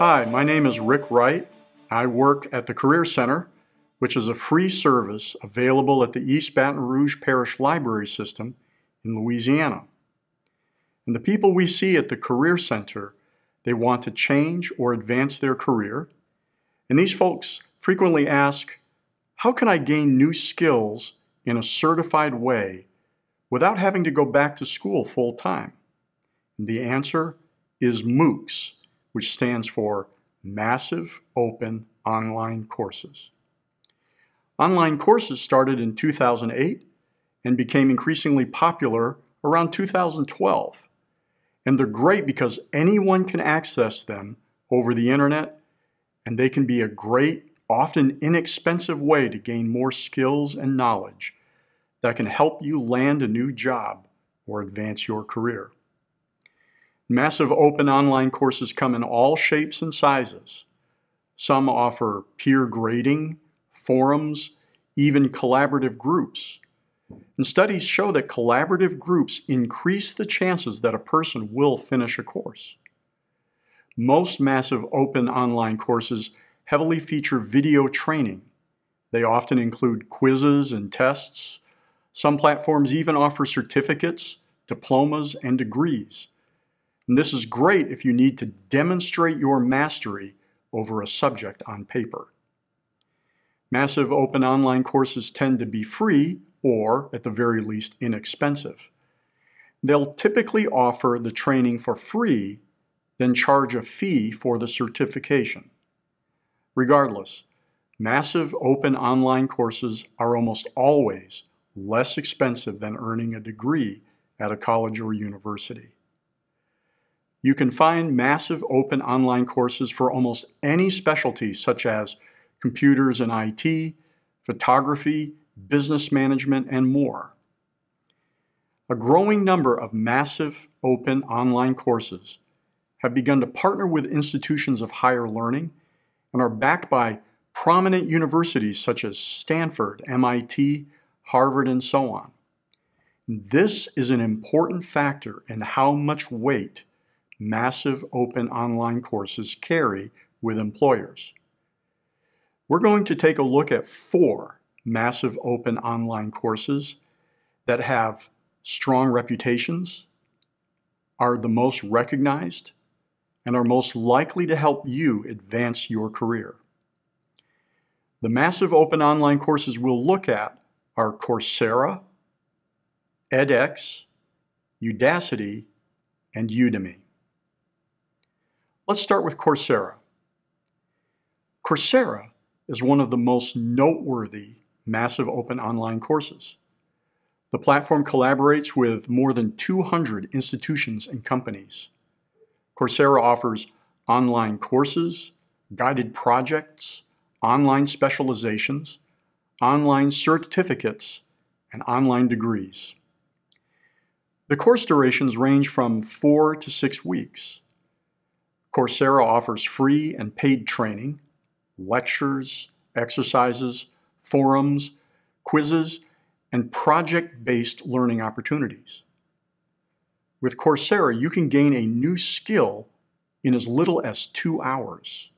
Hi, my name is Rick Wright. I work at the Career Center, which is a free service available at the East Baton Rouge Parish Library System in Louisiana. And the people we see at the Career Center, they want to change or advance their career. And these folks frequently ask, how can I gain new skills in a certified way without having to go back to school full time? And the answer is MOOCs, which stands for Massive Open Online Courses. Online courses started in 2008 and became increasingly popular around 2012. And they're great because anyone can access them over the internet, and they can be a great, often inexpensive way to gain more skills and knowledge that can help you land a new job or advance your career. Massive open online courses come in all shapes and sizes. Some offer peer grading, forums, even collaborative groups. And studies show that collaborative groups increase the chances that a person will finish a course. Most massive open online courses heavily feature video training. They often include quizzes and tests. Some platforms even offer certificates, diplomas, and degrees. And this is great if you need to demonstrate your mastery over a subject on paper. Massive open online courses tend to be free or, at the very least, inexpensive. They'll typically offer the training for free, then charge a fee for the certification. Regardless, massive open online courses are almost always less expensive than earning a degree at a college or university. You can find massive open online courses for almost any specialty such as computers and IT, photography, business management, and more. A growing number of massive open online courses have begun to partner with institutions of higher learning and are backed by prominent universities such as Stanford, MIT, Harvard, and so on. This is an important factor in how much weight massive open online courses carry with employers. We're going to take a look at four massive open online courses that have strong reputations, are the most recognized, and are most likely to help you advance your career. The massive open online courses we'll look at are Coursera, edX, Udacity, and Udemy. Let's start with Coursera. Coursera is one of the most noteworthy massive open online courses. The platform collaborates with more than 200 institutions and companies. Coursera offers online courses, guided projects, online specializations, online certificates, and online degrees. The course durations range from four to six weeks. Coursera offers free and paid training, lectures, exercises, forums, quizzes, and project-based learning opportunities. With Coursera, you can gain a new skill in as little as two hours.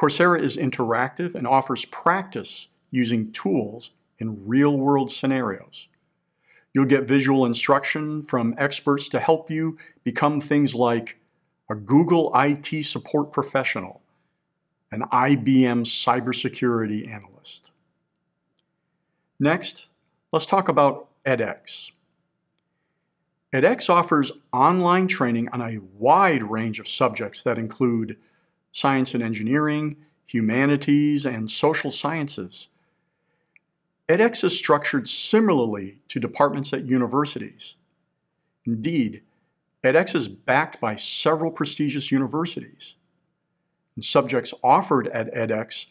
Coursera is interactive and offers practice using tools in real-world scenarios. You'll get visual instruction from experts to help you become things like a Google IT support professional, an IBM cybersecurity analyst. Next, let's talk about edX. edX offers online training on a wide range of subjects that include science and engineering, humanities, and social sciences. edX is structured similarly to departments at universities. Indeed, edX is backed by several prestigious universities. And subjects offered at edX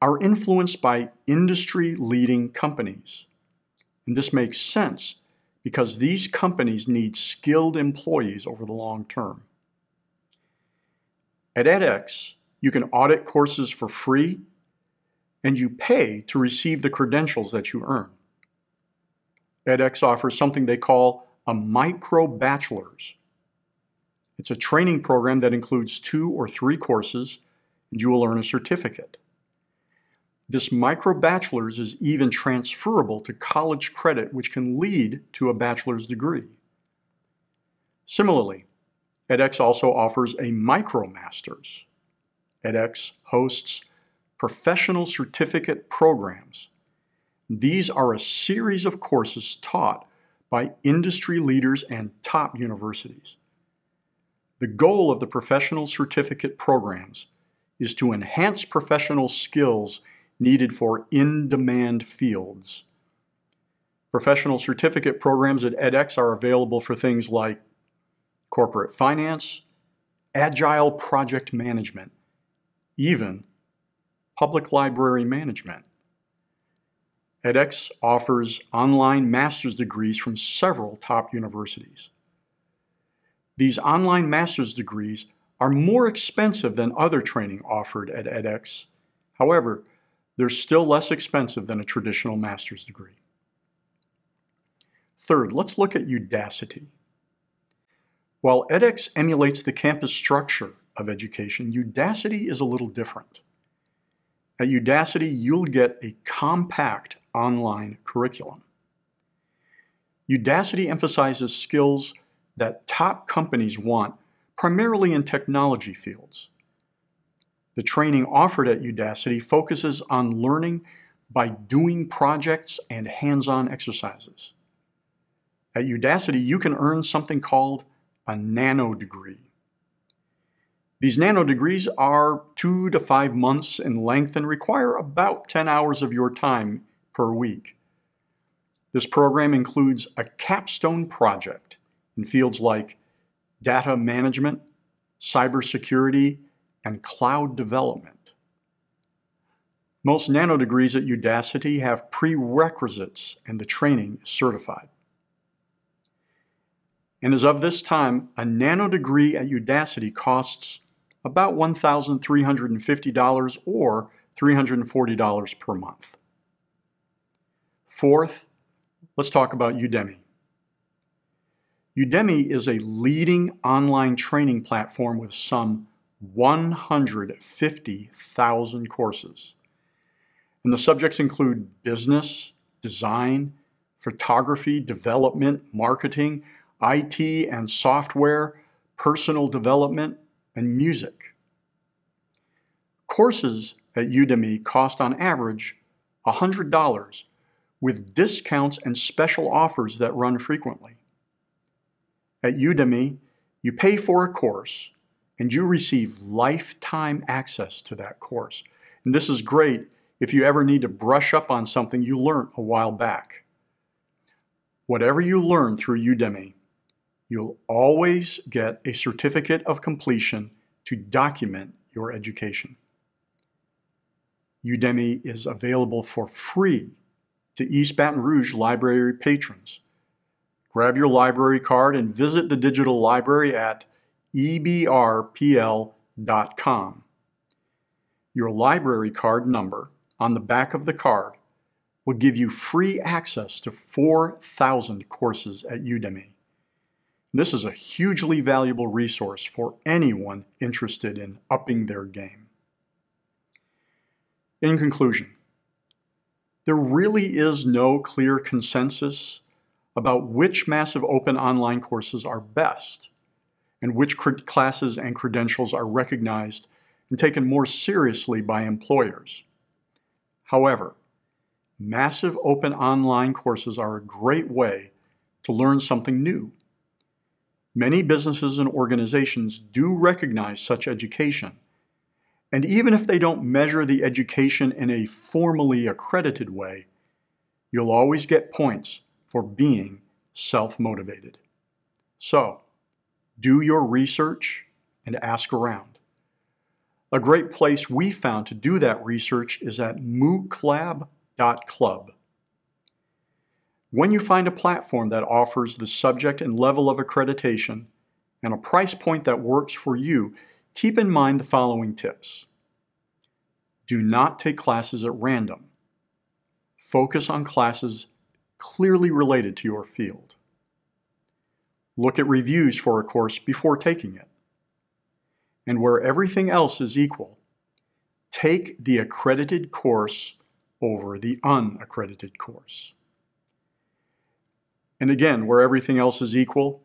are influenced by industry-leading companies. And this makes sense because these companies need skilled employees over the long term. At edX, you can audit courses for free and you pay to receive the credentials that you earn. edX offers something they call a micro bachelor's. It's a training program that includes two or three courses, and you will earn a certificate. This micro bachelor's is even transferable to college credit, which can lead to a bachelor's degree. Similarly, edX also offers a micromaster's. edX hosts professional certificate programs. These are a series of courses taught by industry leaders and top universities. The goal of the professional certificate programs is to enhance professional skills needed for in-demand fields. Professional certificate programs at edX are available for things like corporate finance, agile project management, even public library management. edX offers online master's degrees from several top universities. These online master's degrees are more expensive than other training offered at edX. However, they're still less expensive than a traditional master's degree. Third, let's look at Udacity. While edX emulates the campus structure of education, Udacity is a little different. At Udacity, you'll get a compact online curriculum. Udacity emphasizes skills that top companies want, primarily in technology fields. The training offered at Udacity focuses on learning by doing projects and hands-on exercises. At Udacity, you can earn something called a nano degree. These nano degrees are two to five months in length and require about 10 hours of your time per week. This program includes a capstone project in fields like data management, cybersecurity, and cloud development. Most nano degrees at Udacity have prerequisites and the training is certified and as of this time, a nano degree at Udacity costs about $1,350 or $340 per month. Fourth, let's talk about Udemy. Udemy is a leading online training platform with some 150,000 courses. And the subjects include business, design, photography, development, marketing, IT and software, personal development, and music. Courses at Udemy cost on average $100 with discounts and special offers that run frequently. At Udemy, you pay for a course and you receive lifetime access to that course. And this is great if you ever need to brush up on something you learned a while back. Whatever you learn through Udemy, you'll always get a certificate of completion to document your education. Udemy is available for free to East Baton Rouge library patrons. Grab your library card and visit the digital library at ebrpl.com. Your library card number on the back of the card will give you free access to 4,000 courses at Udemy. This is a hugely valuable resource for anyone interested in upping their game. In conclusion, there really is no clear consensus about which massive open online courses are best and which classes and credentials are recognized and taken more seriously by employers. However, massive open online courses are a great way to learn something new Many businesses and organizations do recognize such education. And even if they don't measure the education in a formally accredited way, you'll always get points for being self-motivated. So, do your research and ask around. A great place we found to do that research is at mooclab.club. When you find a platform that offers the subject and level of accreditation and a price point that works for you, keep in mind the following tips. Do not take classes at random. Focus on classes clearly related to your field. Look at reviews for a course before taking it. And where everything else is equal, take the accredited course over the unaccredited course. And again, where everything else is equal,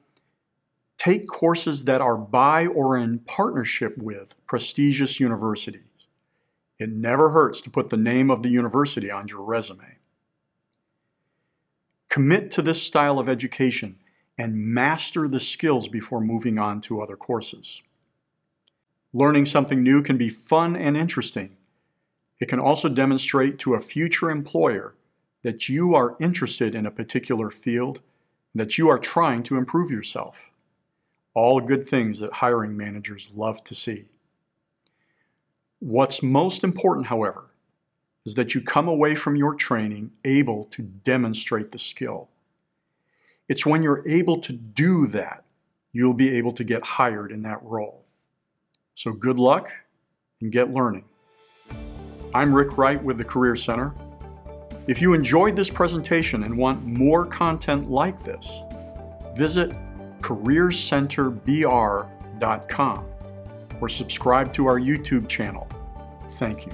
take courses that are by or in partnership with prestigious universities. It never hurts to put the name of the university on your resume. Commit to this style of education and master the skills before moving on to other courses. Learning something new can be fun and interesting. It can also demonstrate to a future employer that you are interested in a particular field, that you are trying to improve yourself. All good things that hiring managers love to see. What's most important, however, is that you come away from your training able to demonstrate the skill. It's when you're able to do that, you'll be able to get hired in that role. So good luck and get learning. I'm Rick Wright with the Career Center. If you enjoyed this presentation and want more content like this, visit careercenterbr.com or subscribe to our YouTube channel. Thank you.